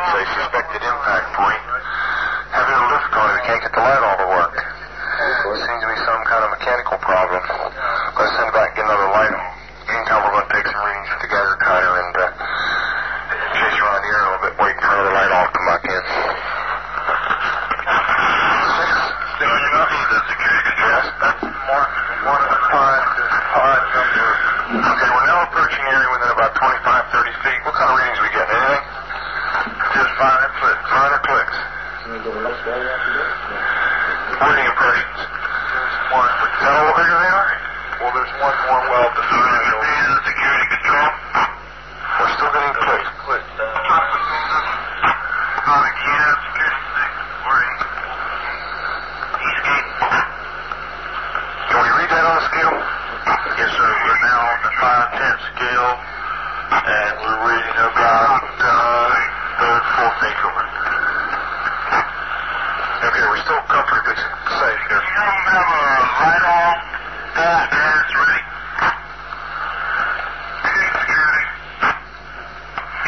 should say suspected impact point. Having a going, we can't get the light all to work. Seems to be some kind of mechanical problem. Let's send back another light. Meantime, we're going to take some readings with the Geiger counter and uh, chase around air a little bit, waiting for another light all to come back in. Okay, we're now approaching area within about 25, 30 feet. What kind of readings we getting? Anything? Just minor clicks. Minor clicks. Reading impressions. One. Is that all the bigger they are? Well, there's one more well defined. security still getting clicks. Clicks. On a key out, security six. Worry. Eastgate. Can we read that on the scale? Yes, sir. We're now on the five tenth scale, and we're reading about uh, third, fourth increment. Comfortably safe here. You don't have a light on? Ready. Security.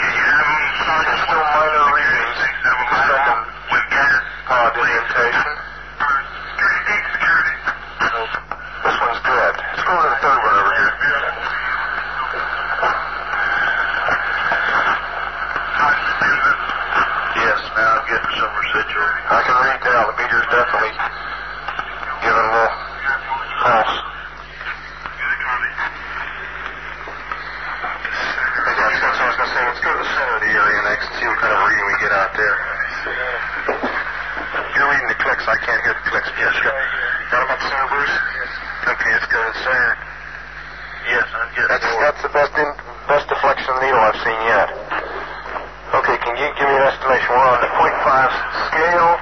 You have them? There's still minor readings. Second pod indentation. Security, security. This one's dead. Let's go to the third one over here. Yes, now I'm getting some residual. I can read that. The meter's definitely giving a little pulse. Hey, Doc, that's what I was going to say. Let's go to the center of the area next and see what kind of reading we get out there. You're reading the clicks. I can't hear the clicks. Yes, sir. Got them at the center, Bruce? Okay, let's go to the center. Yes, I'm getting that's, that's the best in, best deflection of the needle I've seen yet. Okay, can you give me an estimation? We're on the .5 scale.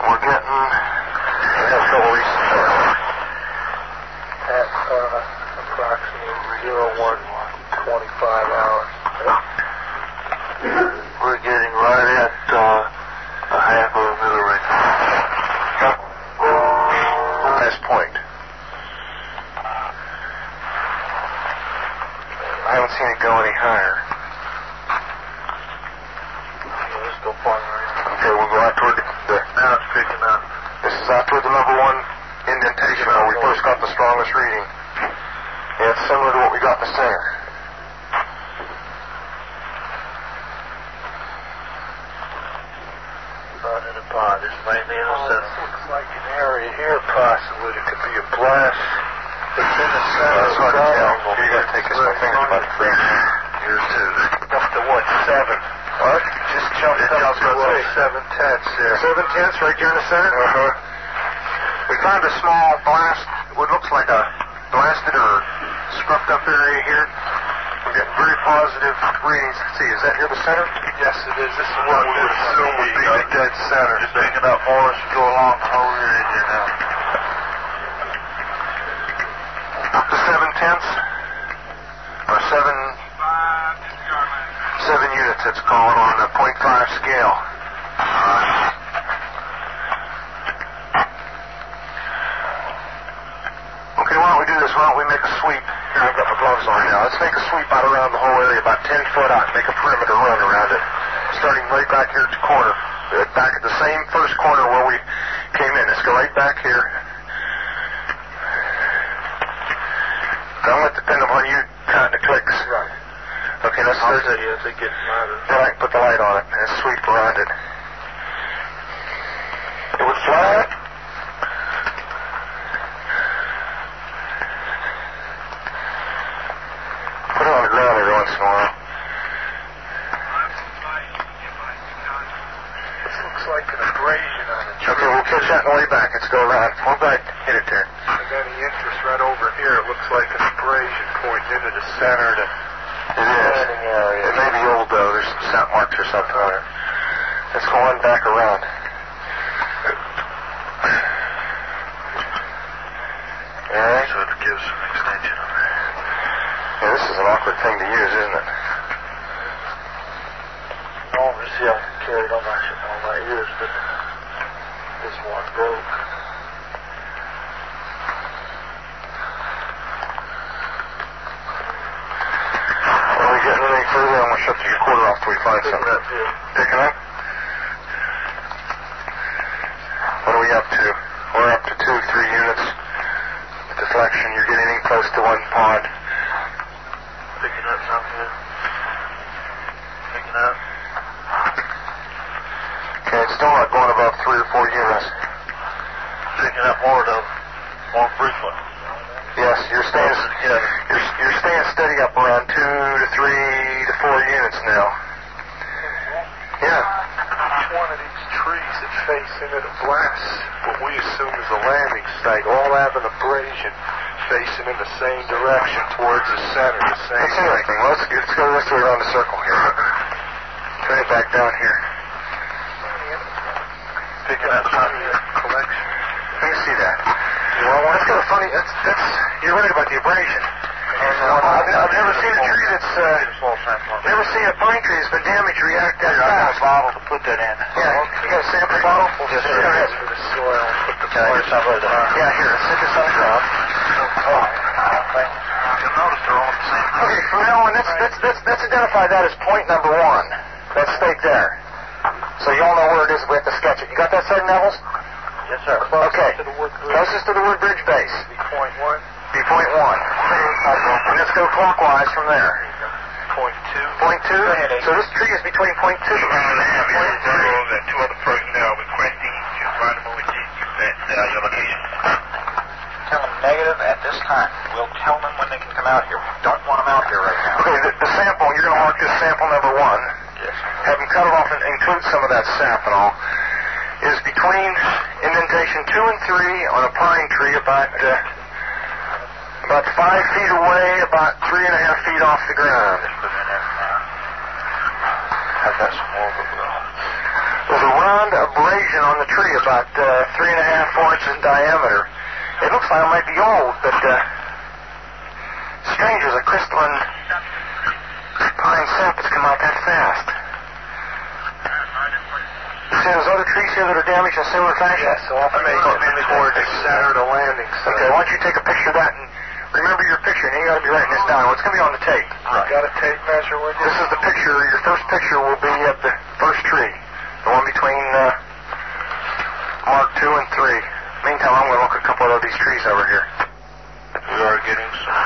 We're getting... We have trouble reaching At uh, approximately 0125 hours. We're getting right at uh, a half of a millirate. Last point. I haven't seen it go any higher. Let's go Okay, we'll go out toward the, the Now it's picking up. This is out toward the number one indentation where we first got the strongest reading. Yeah, it's similar to what we got in the center. Not in a pod. It's mainly in the center. looks like an area here possibly. It could be a blast. It's in the center That's of hard the to tell. You gotta take this my fingers about the freeze. Here's two. Up to what, seven? What? Just jumped It up to uh, seven tenths there. Seven tenths right here in the center? Uh-huh. We found a small blast, what looks like a blasted or scruffed up area here. We're getting very positive readings. Let's see, is that here the center? Yes, it is. This is what we would assume would be the dead uh, center. Just picking up more as we go along the whole area here now. Up to seven tenths? Or seven... Seven units, it's called, on the .5 scale. Okay, why don't we do this? Why don't we make a sweep? Got my gloves on now. Let's make a sweep out around the whole area, about 10 foot out, make a perimeter run around it. Starting right back here at the corner. Uh, Back at the same first corner where we came in. Let's go right back here. Don't let depend upon you counting the clicks. Right. Okay, let's start you as they get then I can put the light on it and sweep around it. It would flat. Put it on the ground every once in a while. This looks like an abrasion on a tree. Okay, we'll catch that on the way back. Let's go around. Hold back. Hit it there. And then the interest right over here, it looks like an abrasion pointing into the center. To, It is. Area. It may be old though. There's some scent marks or something on it. Let's go on back around. All right. so it gives some extension on there. Yeah, this is an awkward thing to use, isn't it? Oh, you see, I can carry it on my, on my ears, but this one broke. Well, we getting any going to shut off till we find something. here. Picking up? What are we up to? We're up to two, three units. Deflection, you're getting in close to one pod. Picking up something here. Picking up. Okay, it's still not going above three or four units. Picking up more though. More frequent. Yes, you're staying, Yeah. you're, you're staying steady up around two to three four units now. Yeah. Each one of these trees that face into the blast, what we assume is a landing site, all have an abrasion facing in the same direction towards the center, the same That's interesting. Well, let's, let's go this way around the circle here. Turn it back down here. Picking up here. Collection. Let me see that. Well, that's kind of funny. That's, that's, you're right about the abrasion. And uh, I've, I've never seen a tree that's, uh, never seen a pine tree that's been damaged react that Here, I got a fast. bottle to put that in. Yeah, you got a sample bottle? Yes, sir. For the soil. Put the Can I get some of that? Yeah, here, sit this on the ground. Oh, You'll notice they're all the same. Okay, from now on, let's, let's, let's, let's identify that as point number one. That stake there. So you all know where it is. We have to sketch it. You got that, Sergeant Nevels? Yes, sir. Okay. To the wood. Closest to the Woodbridge base. point One. Be point one. And let's go clockwise from there. Point two. Point two. Go So this tree is between point two. Point zero that two other personnel requesting to randomly use that uh, your location. Tell them negative at this time. We'll tell them when they can come out here. We don't want them out here right now. Okay, the, the sample, you're going to mark this sample number one. Yes. Have them cut it off and include some of that sap and all. Is between indentation two and three on a pine tree about uh, about five feet away, about three and a half feet off the ground. I've got some more. There's a round abrasion on the tree about uh, three and a half, four inches in diameter. It looks like it might be old, but uh, strange as a crystalline pine sap has come out that fast. You see those other trees here that are damaged in similar fashion? Yes, so I may go maybe towards the the landing site. Okay, why don't you take a picture of that and remember your picture, and you got to be writing this down. It's going to be on the tape. Got a tape measure with you? This is the picture. Your first picture will be at the first tree, the one between uh, Mark two and three. Meantime, I'm going to look at a couple of these trees over here. We are getting some.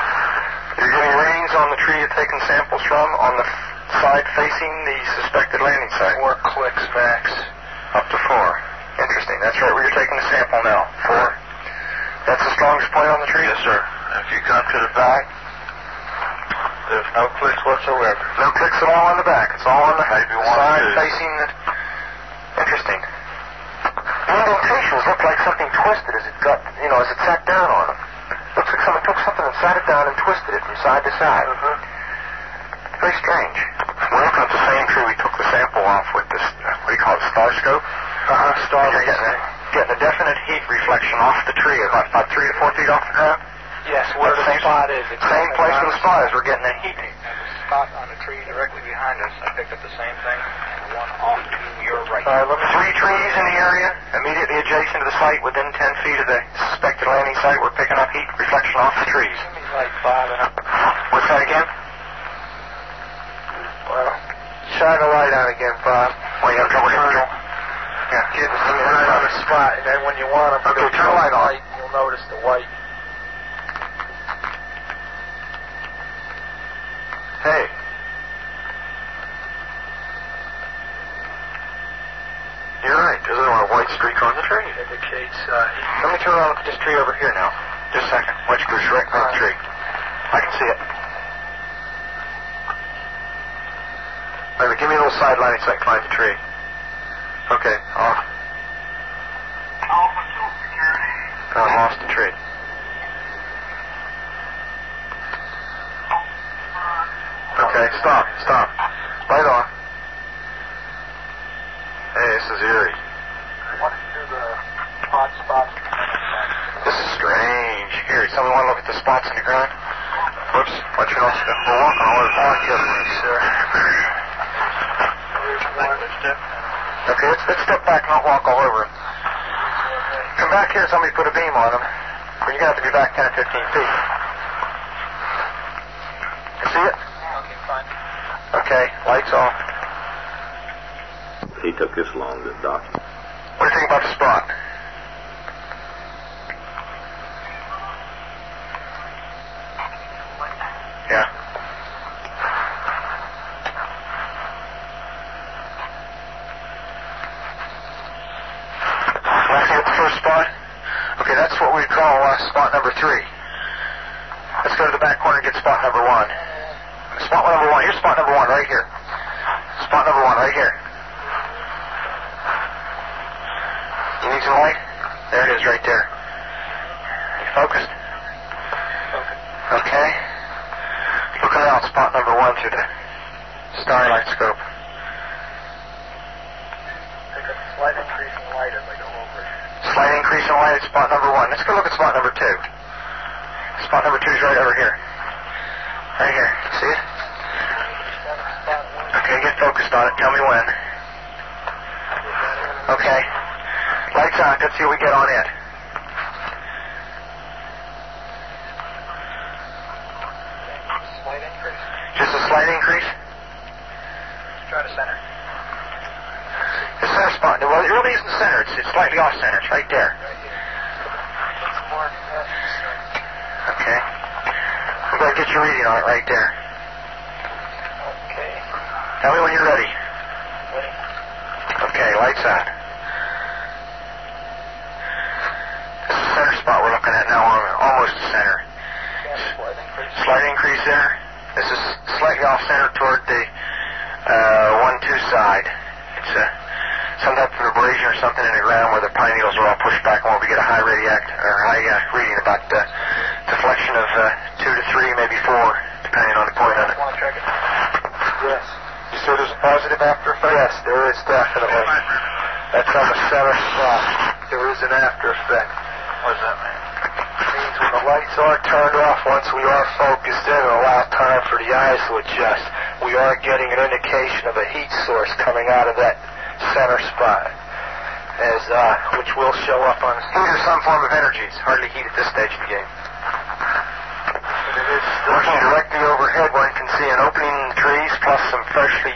You're getting readings on the tree you're taking samples from on the f- side facing the suspected landing site. Four clicks max. Up to four. Interesting. That's right where you're taking the sample now. Four. That's the strongest point on the tree? Yes, sir. If you come to the back, there's no clicks whatsoever. No clicks at all on the back. It's all on the Maybe one side facing the... Interesting. The indentations look like something twisted as it got, you know, as it sat down on them. Looks like someone took something and sat it down and twisted it from side to side. Uh-huh. Very strange. We're looking at the same tree we took the sample off with this, uh, what do you call it, star scope? Uh-huh. Star You're getting a, getting a definite heat reflection off the tree, about, about three to four feet off the ground. Yes, where the Same- spot is. Same place where the spot is. We're getting the heat. Spot on the tree directly behind us, I picked up the same thing. One off to your right. Uh, look, three trees in the area, immediately adjacent to the site, within 10 feet of the suspected landing site. We're picking up heat reflection off the trees. Like five and a What's that again? Well, shine a light on again, Bob. Well, you have trouble hitting Turn it. it. Yeah. Get the right on the spot, and then when you want them, Okay, turn the light on. You'll notice the white. Hey. You're right. There's a white streak on the tree. Indicates uh. Let me turn around and this tree over here now. Just a second. White spruce right across the tree. I can see it. Wait give me a little side lighting so I can find the tree. Okay, off. Oh, I lost the tree. Okay, stop, stop. Light on. Hey, this is eerie. What is the hot spots? This is strange. Here, somebody want to look at the spots in the ground? Whoops, watch your nose. We're walking all over the park here, sir. Okay, let's, let's step back and not walk all over him. Come back here and somebody put a beam on him. But you're going to have to be back 10 or 15 feet. You see it? Okay, fine. Okay, lights off. He took this long to document. What do you think about the spot? Yeah. Want to see what the first spot? Okay, that's what we call uh, spot number three. Let's go to the back corner and get spot number one. Spot number one. Here's spot number one right here. Spot number one right here. You need some light? There it is right there. Focused? Okay. Look around spot number one through the starlight scope. Take a slight increase in light as I go over it. Slight increase in light at spot number one. Let's go look at spot number two. Spot number two is right over here. Right here. See it? Okay, get focused on it. Tell me when. Okay. Lights on. Let's see what we get on it. Slight increase. Just a slight increase? Let's try to center. The center spot. Well, it really isn't center. It's, it's slightly off center. It's right there. Right here. Put more. Okay. I'm going to get your reading on it right there. Okay. Tell me when you're ready. Ready? Okay, lights out. This is the center spot we're looking at now. We're almost the center. Yeah, slight increase. Slight increase there. This is slightly off center toward the uh, one two side. It's uh, some type of abrasion or something in the ground where the pine needles are all pushed back and we get a high radiact or high uh, reading about uh, deflection of uh, two to three, maybe four, depending on the point on it. Want to check it? Yes. You said there's a positive after effect? Yes, there is definitely. That's on the center spot. There is an after effect. What does that mean? Means when the lights are turned off, once we are focused in and allow time for the eyes to adjust, we are getting an indication of a heat source coming out of that center spot. As, uh, which will show up on heat or some form of energy. It's hardly heat at this stage of the game. But it is Looking directly overhead, one can see an opening in the trees plus some freshly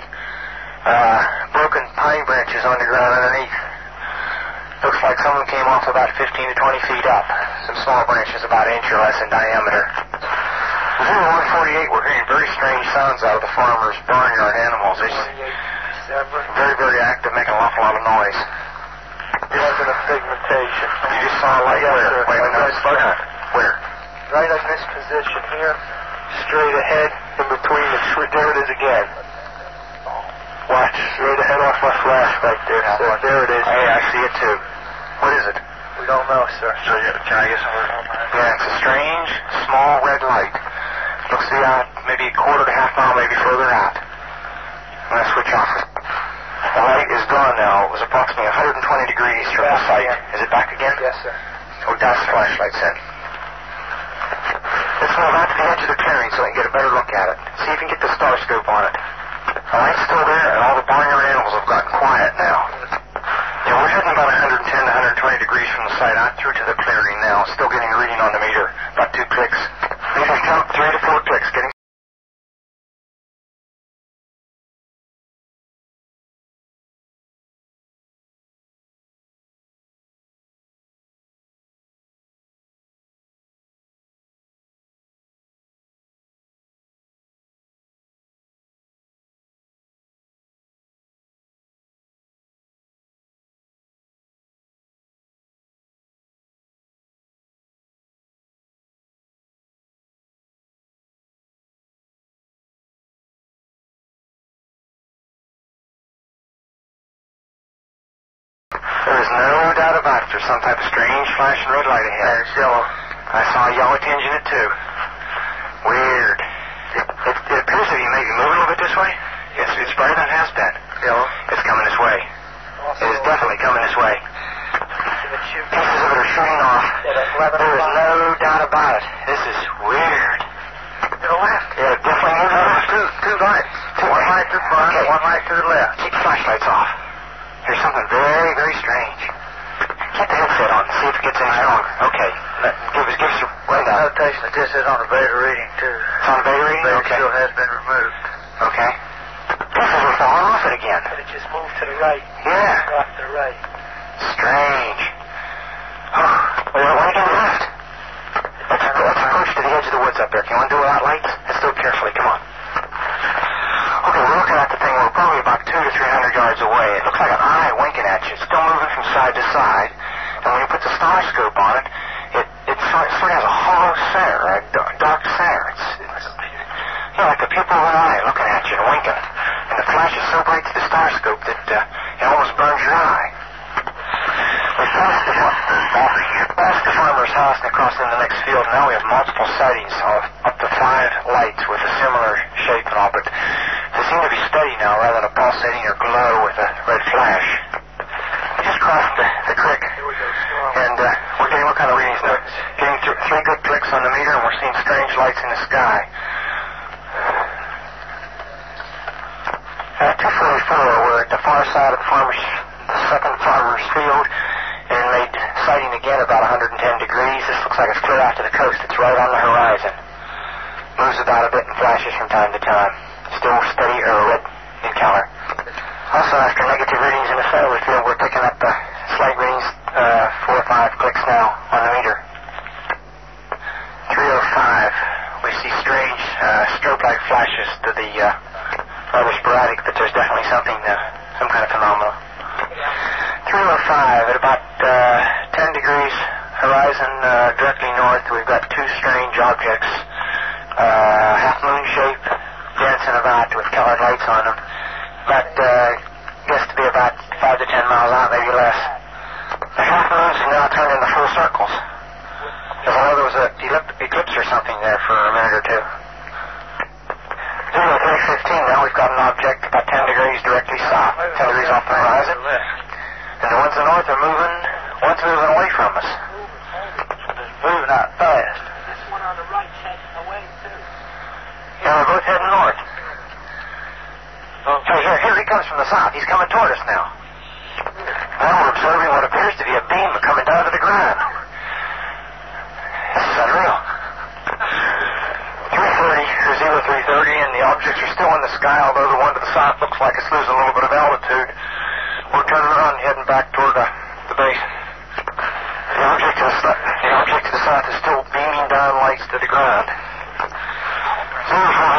uh, broken pine branches on the ground underneath. Looks like some of them came off about 15 to 20 feet up. Some small branches about an inch or less in diameter. Zero 148, we're hearing very strange sounds out of the farmer's barnyard animals. It's 28 very, very active, making an awful lot of noise. Present a pigmentation. You just saw a light Yes, where? sir. Wait a minute, Right slow down. Where? Right in this position here, straight ahead, in between the tree. There it is again. Watch. Straight ahead off my flash right there, sir. There it is. Hey, I see it too. What is it? We don't know, sir. So you, can I get some it? Yeah, it's a strange, small red light. Looks to be out maybe a quarter to half mile, maybe further out. I'm going to switch off. The light is gone now. It was approximately 120 degrees from the site. again. Is it back again? Yes, sir. Oh, that's the flashlight set. Let's move out to the edge of the clearing so we can get a better look at it. See if you can get the star scope on it. The light's still there, and all the barnyard animals have gotten quiet now. Yeah, we're heading about 110 to 120 degrees from the site out through to the clearing now. Still getting a reading on the meter. About two clicks. Maybe three to four clicks. Getting There is no doubt about it. There's some type of strange flashing red light ahead. It's yellow. I saw a yellow tinge in it too. Weird. It, it, it appears may be moving a little bit this way. Yes, it's brighter than it has been. Yellow. It's coming this way. Also, It is definitely coming this way. Pieces of it are shooting off. Yeah, that's 11 There is no doubt about it. This is weird. To the left. Yeah, definitely moving left. two, two lights. Two one light to the front, Okay. one light to the left. Keep the flashlights off. There's something very, very strange. Get the headset on. See if it gets any stronger. Okay. Let, give us, give us a rundown. Notation that this is on a beta reading, too. It's on beta reading? Beta Okay. still has been removed. Okay. man. But it just moved to the right. Yeah. Off to the right. Strange. Oh, well, why do left? Let's, let's approach to the edge of the woods up there. Can you undo without lights? Let's do it carefully. Come on. Okay, we're looking at the probably about two to three hundred yards away. It looks like an eye winking at you. It's still moving from side to side. And when you put the star scope on it, it, it sort, sort of has a hollow center, a dark, center. It's, it's you know, like the pupil of an eye looking at you and winking. And the flash is so bright to the star scope that uh, it almost burns your eye. We passed the, passed the farmer's house and across into the next field. Now we have multiple sightings of up to five lights with a similar shape and all, but seem to be steady now rather than a pulsating or glow with a red flash. We just crossed the, the creek, and uh, we're getting what kind of readings now? Getting th- three good clicks on the meter, and we're seeing strange lights in the sky. At 244, we're at the far side of the farmer's, the second farmer's field, and made sighting again about 110 degrees. This looks like it's clear out to the coast. It's right on the horizon. Moves about a bit and flashes from time to time. Still steady or red in color. Also, after negative readings in the the field, we're picking up uh, slight readings, uh, four or five clicks now on the meter. 305, we see strange uh, strobe-like flashes to the uh, rather sporadic, but there's definitely something, uh, some kind of phenomenon. 305 at about uh, 10 degrees horizon uh, directly north. We've got two strange objects, uh, half moon shape, dancing about with colored lights on them. About uh, guess to be about five to ten miles out, maybe less. The half moons now turned into full circles. As though there was an eclipse or something there for a minute or two. Fifteen. Now we've got an object about ten degrees directly south, ten degrees off the horizon. And the ones in the north are moving, one's moving away from us. Moving out fast. This one on the right's heading away, too. Yeah, we're both heading north. Oh, hey, here, here he comes from the south. He's coming toward us now. Now we're observing what appears to be a beam coming down to the ground. This is unreal. 330 or 0330, and the objects are still in the sky, although the one to the south looks like it's losing a little bit of altitude. We're turning around and heading back toward the, the base. The object, to the, the object to the south is still beaming down lights to the ground. Zero four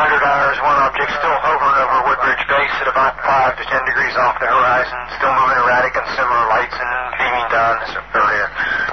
one object still hovering over Woodbridge Base at about five to ten degrees off the horizon, still moving erratic and similar lights and beaming down this area.